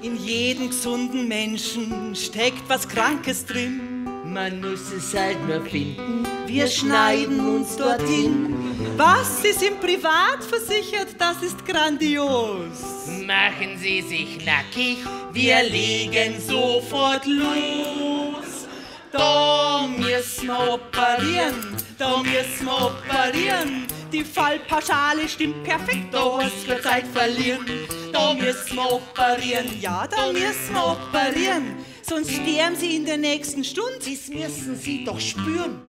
In jedem gesunden Menschen steckt was Krankes drin. Man muss es halt nur finden, wir schneiden uns dorthin. Was? Sie sind privat versichert, das ist grandios. Machen Sie sich nackig, wir legen sofort los. Da müssen wir operieren, da müssen wir operieren. Die Fallpauschale stimmt perfekt, da hast du Zeit verlieren. Da müssen wir operieren, ja, da müssen wir operieren. Sonst sterben sie in der nächsten Stunde. Das müssen Sie doch spüren.